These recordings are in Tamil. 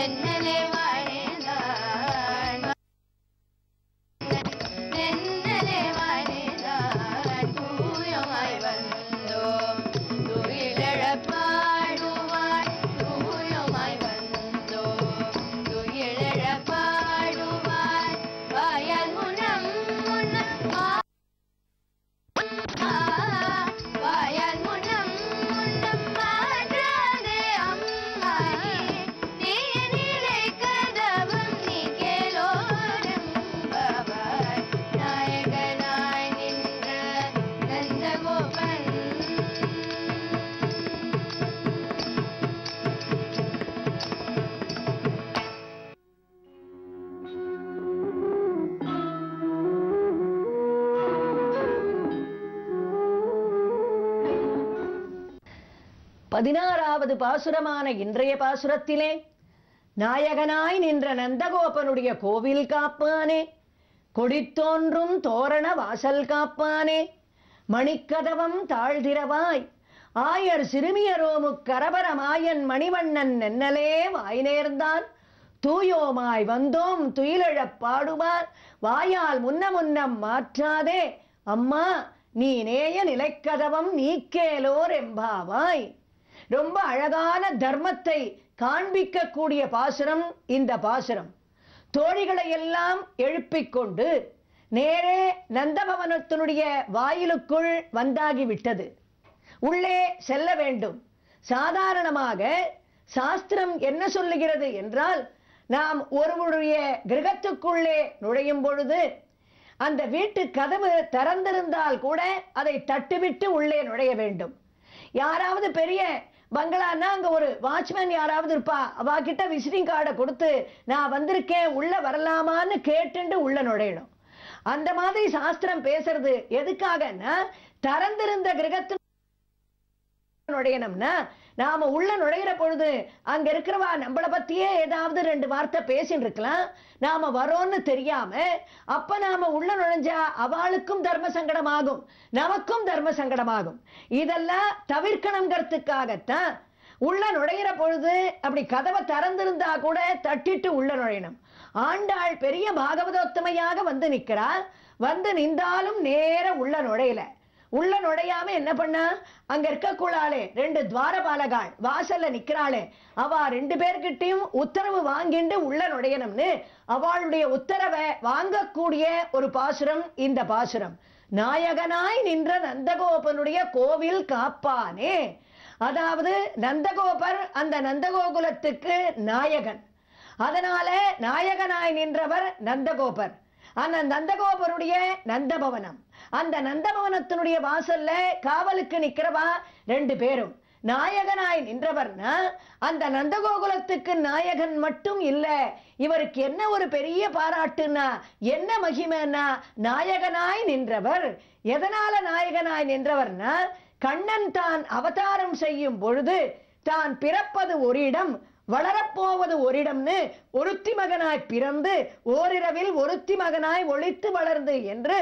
ಬೆನ್ನಲೆ ಮಾಡ பதினாறாவது பாசுரமான இன்றைய பாசுரத்திலே நாயகனாய் நின்ற நந்தகோபனுடைய கோவில் காப்பானே கொடித்தோன்றும் தோரண வாசல் காப்பானே மணிக்கதவம் தாழ்திரவாய் ஆயர் சிறுமியரோமு கரபரமாயன் மணிவண்ணன் நென்னலே வாய் நேர்ந்தான் தூயோமாய் வந்தோம் துயிலழப் பாடுவார் வாயால் முன்ன முன்னம் மாற்றாதே அம்மா நீ நேய நிலைக்கதவம் நீக்கேலோர் எம்பாவாய். ரொம்ப அழகான தர்மத்தை காண்பிக்கக்கூடிய பாசுரம் இந்த பாசுரம். தோழிகளை எல்லாம் எழுப்பிக் கொண்டு நேரே நந்தபவனத்தினுடைய வாயிலுக்குள் வந்தாகிவிட்டது உள்ளே செல்ல வேண்டும். சாதாரணமாக சாஸ்திரம் என்ன சொல்லுகிறது என்றால் நாம் ஒருவருடைய கிரகத்துக்குள்ளே நுழையும் பொழுது அந்த வீட்டு கதவு திறந்திருந்தால் கூட அதை தட்டுவிட்டு உள்ளே நுழைய வேண்டும். யாராவது பெரிய பங்களான்னா அங்க ஒரு வாட்ச்மேன் யாராவது இருப்பா. அவா கிட்ட விசிட்டிங் கார்டை கொடுத்து நான் வந்திருக்கேன் உள்ள வரலாமான்னு கேட்டுண்டு உள்ள நுழையணும். அந்த மாதிரி சாஸ்திரம் பேசுறது எதுக்காகன்னா திறந்திருந்த கிரகத்து நுழையணும்னா நாம உள்ள நுழையிற பொழுது அங்க இருக்கிறவா நம்மளை பத்தியே ஏதாவது ரெண்டு வார்த்தை பேசின்னு இருக்கலாம். நாம வரோன்னு தெரியாம அப்ப நாம உள்ள நுழைஞ்சா அவளுக்கும் தர்ம சங்கடமாகும் நமக்கும் தர்ம சங்கடமாகும். இதெல்லாம் தவிர்க்கணுங்கிறதுக்காகத்தான் உள்ள நுழையிற பொழுது அப்படி கதவை திறந்திருந்தா கூட தட்டிட்டு உள்ள நுழையணும். ஆண்டாள் பெரிய பாகவதோத்தமையாக வந்து நிக்கிறா வந்து நின்றாலும் நேர உள்ள நுழையல. உள்ள நுழையாம என்ன பண்ணா? அங்க இருக்கக்கூடாளே ரெண்டு துவாரபாலகாள் வாசல்ல நிக்கிறாளே. அவ ரெண்டு பேர்கிட்டையும் உத்தரவு வாங்கிண்டு உள்ள நுழையணும்னு. அவளுடைய உத்தரவை வாங்கக்கூடிய ஒரு பாசுரம் இந்த பாசுரம். நாயகனாய் நின்ற நந்தகோபனுடைய கோவில் காப்பானே. அதாவது நந்தகோபர் அந்த நந்தகோகுலத்துக்கு நாயகன். அதனால நாயகனாய் நின்றவர் நந்தகோபர். அந்த நந்தகோபருடைய நந்தபவனம். அந்த நந்தபவனத்தினுடைய வாசல்ல காவலுக்கு நிக்கிறவா ரெண்டு பேரும். நாயகனாய் நின்றவர்னா அந்த நந்தகோகுலத்துக்கு நாயகன் மட்டும் இல்ல இவருக்கு என்ன ஒரு பெரிய பாராட்டுனா என்ன மகிமைன்னா நாயகனாய் நின்றவர். எதனால நாயகனாய் நின்றவர்னா கண்ணன் தான் அவதாரம் செய்யும் பொழுது தான் பிறப்பது ஒரு இடம் வளரப்போவது ஓரிடம்னு ஒருத்தி மகனாய் பிறந்து ஓரிரவில் ஒருத்தி மகனாய் ஒழித்து வளர்ந்து என்று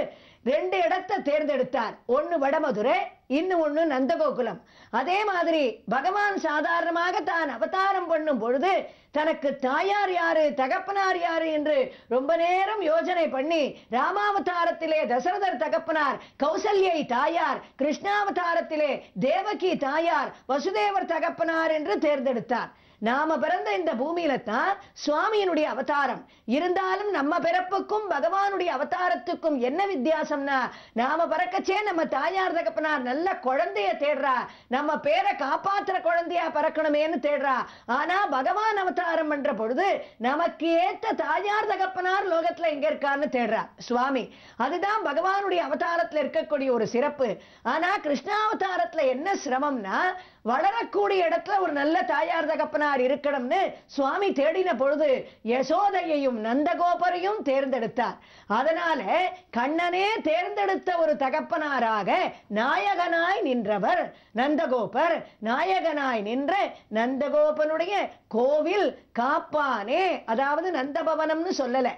ரெண்டு இடத்தை தேர்ந்தெடுத்தார். ஒன்னு வடமதுரை இன்னும் ஒன்னு நந்தகோகுலம். அதே மாதிரி பகவான் சாதாரணமாக தான் அவதாரம் பண்ணும் பொழுது தனக்கு தாயார் யாரு தகப்பனார் யாரு என்று ரொம்ப நேரம் யோசனை பண்ணி ராமாவதாரத்திலே தசரதர் தகப்பனார் கௌசல்யை தாயார் கிருஷ்ணாவதாரத்திலே தேவகி தாயார் வசுதேவர் தகப்பனார் என்று தேர்ந்தெடுத்தார். நாம பிறந்த இந்த பூமியில தான் சுவாமியினுடைய அவதாரம். இருந்தாலும் நம்ம பிறப்புக்கும் பகவானுடைய அவதாரத்துக்கும் என்ன வித்தியாசம்னா நாம பறக்கச்சே நம்ம தாயார் தகப்பனார் நல்ல குழந்தைய தேடுறா. நம்ம பேரை காப்பாத்துற குழந்தையா பறக்கணுமேனு தேடுறா. ஆனா பகவான் அவதாரம் பண்ற பொழுது நமக்கு ஏத்த தாயார் தகப்பனார் லோகத்துல எங்க இருக்கான்னு தேடுறா சுவாமி. அதுதான் பகவானுடைய அவதாரத்துல இருக்கக்கூடிய ஒரு சிறப்பு. ஆனா கிருஷ்ணாவதாரத்துல என்ன சிரமம்னா வளரக்கூடிய இடத்துல ஒரு நல்ல தாயார் தகப்பனார் இருக்கணும்னு சுவாமி தேடின பொழுது யசோதையையும் நந்தகோபரையும் தேர்ந்தெடுத்தார். அதனால கண்ணனே தேர்ந்தெடுத்த ஒரு தகப்பனாராக நாயகனாய் நின்றவர் நந்தகோபர். நாயகனாய் நின்ற நந்தகோபனுடைய கோவில் காப்பானே. அதாவது நந்தபவனம்னு சொல்லல.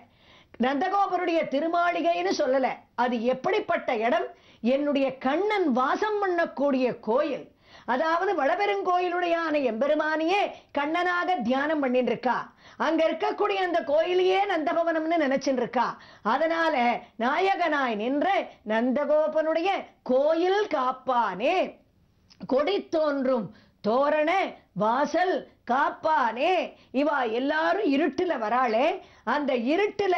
நந்தகோபருடைய திருமாளிகைன்னு சொல்லல. அது எப்படிப்பட்ட இடம்? என்னுடைய கண்ணன் வாசம் பண்ணக்கூடிய கோயில். அதாவது வடபெருங்கோயிலுடையான எம்பெருமானியே கண்ணனாக தியானம் பண்ணிட்டு இருக்கா அங்க இருக்கக்கூடிய அந்த கோயிலையே நந்தபவனம்னு நினைச்சுட்டு இருக்கா அதனால நாயகனாய் நின்ற நந்தகோபனுடைய கோயில் காப்பானே. கொடி தோன்றும் தோரண வாசல் காப்பானே. இவா எல்லாரும் இருட்டுல வராளே. அந்த இருட்டுல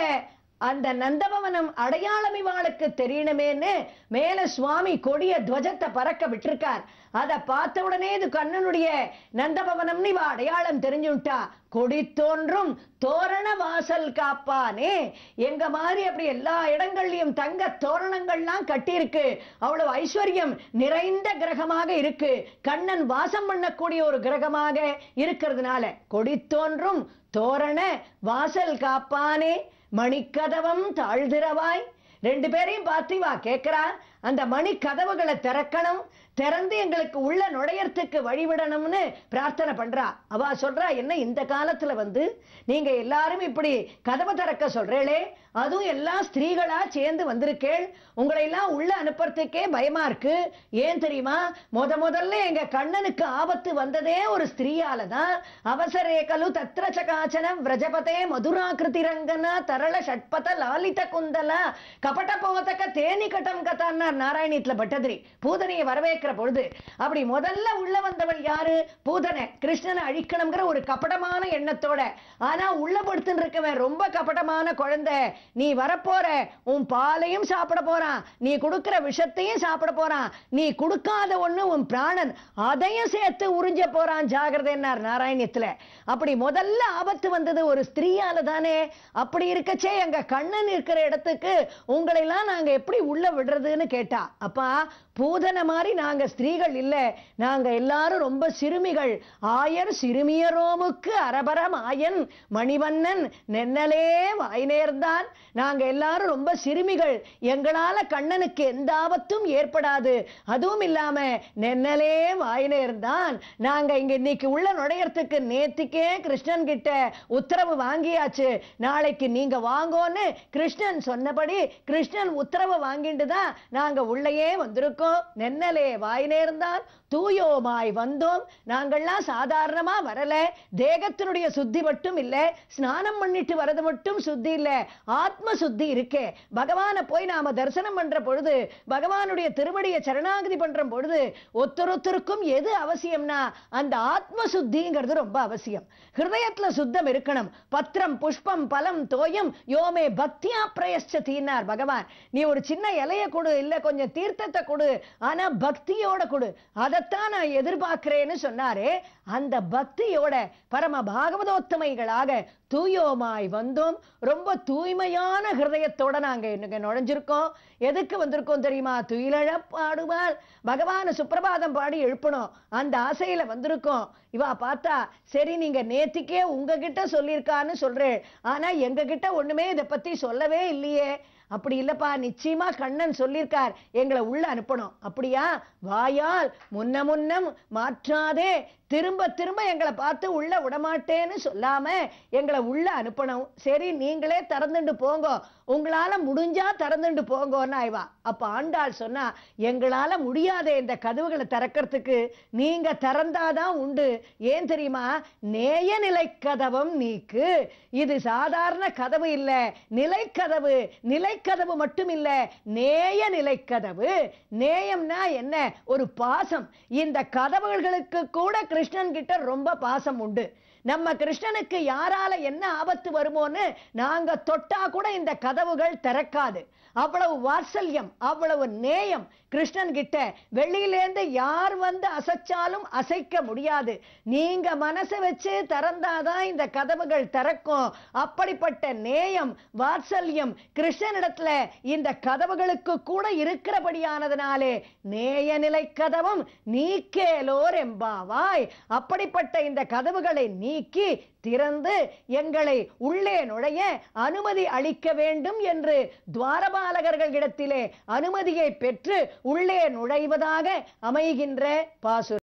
அந்த நந்தபவனம் அடையாளம் இவாளுக்கு தெரியணுமேன்னு மேல சுவாமி கொடிய துவஜத்தை பறக்க விட்டுருக்கார். அதை பார்த்த உடனே இது கண்ணனுடைய நந்தபவனம்னு இவ அடையாளம் தெரிஞ்சு விட்டா கொடி தோன்றும் தோரண வாசல் காப்பானே. எங்க மாதிரி அப்படி எல்லா இடங்கள்லயும் தங்க தோரணங்கள்லாம் கட்டியிருக்கு. அவ்வளவு ஐஸ்வர்யம் நிறைந்த கிரகமாக இருக்கு. கண்ணன் வாசம் பண்ணக்கூடிய ஒரு கிரகமாக இருக்கிறதுனால கொடி தோன்றும் தோரண வாசல் காப்பானே. மணிக்கதவம் தாழ்திரவாய் ரெண்டு பேரையும் பார்த்து வா கேட்கிறா அந்த மணி கதவுகளை திறக்கணும். திறந்து எங்களுக்கு உள்ள நுழையறதுக்கு வழிவிடணும்னு பிரார்த்தனை பண்றா. அவ சொல்றா என்ன இந்த காலத்துல வந்து நீங்க எல்லாரும் இப்படி கதவை திறக்க சொல்றேளே அதுவும் எல்லாம் ஸ்திரீகளா சேர்ந்து வந்திருக்கேள். உங்களை எல்லாம் உள்ள அனுப்புறதுக்கே பயமா இருக்கு. ஏன் தெரியுமா? முத முதல்ல எங்க கண்ணனுக்கு ஆபத்து வந்ததே ஒரு ஸ்திரீயால தான் அவசரே கலு தத்ர சகாச்சன விரஜபதே மதுராகிருதி ரங்கனா தரள ஷட்பத லாலித குந்தலா. கபட போகத்தக்க தேனி கட்டம் கத்தான்னார் நாராயணீத்துல பட்டதிரி. பூதனையை வரவேற்கிற பொழுது அப்படி முதல்ல உள்ள வந்தவள் யாரு? பூதனை. கிருஷ்ணனை அழிக்கணுங்கிற ஒரு கபடமான எண்ணத்தோட. ஆனா உள்ள படுத்துன்னு இருக்கவன் ரொம்ப கபடமான குழந்தை. நீ வரப்போற உன் பாலையும் சாப்பிட போறான். நீ கொடுக்கிற விஷத்தையும் சாப்பிட போறான். நீ கொடுக்காத ஒண்ணு உன் பிராணன். அதையும் சேர்த்து உறிஞ்ச போறான். ஜாகிரதைன்னார் நாராயணத்துல அப்படி முதல்ல ஆபத்து வந்தது ஒரு ஸ்திரீயால தானே. அப்படி இருக்கச்சே எங்க கண்ணன் இருக்கிற இடத்துக்கு உங்களை எல்லாம் நாங்க எப்படி உள்ள விடுறதுன்னு கேட்டா அப்பா பூதனை மாதிரி நான் நாங்கள் ஸ்திரீகள் இல்ல. நாங்க எல்லாரும் ரொம்ப சிறுமிகள். ஆயர் சிறுமியரோமுக்கு அரபரம் ஆயன் மணிவண்ணன் நென்னலே வாய்நேர்தான் நாங்கள் நாங்க எல்லாரும் ரொம்ப சிறுமிகள். எங்களால கண்ணனுக்கு எந்த ஆபத்தும் ஏற்படாது. அதுவும் இல்லாம நென்னலே வாய்நேர்தான் நாங்கள் நாங்க இங்க இன்னைக்கு உள்ள நுழையறதுக்கு நேத்திக்கே கிருஷ்ணன் கிட்ட உத்தரவு வாங்கியாச்சு. நாளைக்கு நீங்க வாங்கோன்னு கிருஷ்ணன் சொன்னபடி கிருஷ்ணன் உத்தரவு வாங்கிட்டு தான் நாங்க உள்ளேயே வந்திருக்கோம். நென்னலே வாய் நேர்ந்தான் தூயோமாய் வந்தோம். நாங்கள்லாம் சாதாரணமா வரல. தேகத்தினுடைய சுத்தி மட்டும் இல்ல. ஸ்நானம் பண்ணிட்டு வரது மட்டும் சுத்தி இல்ல. ஆத்ம சுத்தி இருக்கே. பகவானை போய் நாம தரிசனம் பண்ற பொழுது பகவானுடைய திருவடியை சரணாகதி பண்ற பொழுது ஒருத்தருத்தருக்கும் எது அவசியம்னா அந்த ஆத்ம சுத்திங்கிறது ரொம்ப அவசியம். ஹிருதயத்துல சுத்தம் இருக்கணும். பத்திரம் புஷ்பம் பலம் தோயம் யோமே பக்தியா தீனார் பகவான். நீ ஒரு சின்ன இலைய கொடு இல்ல கொஞ்சம் தீர்த்தத்தை கொடு. ஆனா பக்தி பக்தியோட கொடு. அதைத்தான் நான் எதிர்பார்க்கிறேன்னு சொன்னாரே அந்த பக்தியோட பரம பாகவதோத்தமைகளாக தூயோமாய் வந்தோம். ரொம்ப தூய்மையான ஹிருதயத்தோட நாங்க இன்னைக்கு நுழைஞ்சிருக்கோம். எதுக்கு வந்திருக்கோம் தெரியுமா? துயிலழ பாடுவாள். பகவான சுப்பிரபாதம் பாடி எழுப்பணும். அந்த ஆசையில வந்திருக்கோம். இவா பார்த்தா சரி நீங்க நேத்திக்கே உங்ககிட்ட சொல்லியிருக்கான்னு சொல்றேன் ஆனா எங்ககிட்ட ஒண்ணுமே இதை பத்தி சொல்லவே இல்லையே. அப்படி இல்லப்பா நிச்சயமா கண்ணன் சொல்லியிருக்கார் எங்களை உள்ள அனுப்பணும். அப்படியா? வாயால் முன்ன முன்னம் மாற்றாதே. திரும்ப திரும்ப எங்களை பார்த்து உள்ள விடமாட்டேன்னு சொல்லாம எங்களை உள்ள அனுப்பணும். சரி நீங்களே திறந்துட்டு போங்க. உங்களால முடிஞ்சா திறந்துட்டு போங்கன்னு ஆய்வா. அப்போ ஆண்டாள் சொன்னா எங்களால முடியாதே இந்த கதவுகளை திறக்கிறதுக்கு நீங்க திறந்தாதான் உண்டு. ஏன் தெரியுமா? நேய நிலை கதவம் நீக்கு. இது சாதாரண கதவு இல்லை. நிலைக்கதவு நிலைக்கதவு மட்டும் இல்ல. நேய நிலைக்கதவு நேயம்னா என்ன? ஒரு பாசம். இந்த கதவுகளுக்கு கூட கிருஷ்ணன் கிட்ட ரொம்ப பாசம் உண்டு. நம்ம கிருஷ்ணனுக்கு யாரால என்ன ஆபத்து வருமோன்னு நாங்க தொட்டா கூட இந்த கதவுகள் திறக்காது. அவ்வளவு வாத்சல்யம் அவ்வளவு நேயம் கிருஷ்ணன் கிட்ட வெளியிலேருந்து யார் வந்து அசைச்சாலும் அசைக்க முடியாது. நீங்க மனசை வச்சு திறந்தாதான் இந்த கதவுகள் திறக்கும். அப்படிப்பட்ட நேயம் வாத்சல்யம் கிருஷ்ணனிடத்துல இந்த கதவுகளுக்கு கூட இருக்கிறபடியானதுனாலே நேய நிலை கதவும் நீக்கேலோர் எம்பாவாய். அப்படிப்பட்ட இந்த கதவுகளை நீ நீக்கி திறந்து எங்களை உள்ளே நுழைய அனுமதி அளிக்க வேண்டும் என்று துவாரபாலகர்கள் இடத்திலே அனுமதியை பெற்று உள்ளே நுழைவதாக அமைகின்ற பாசு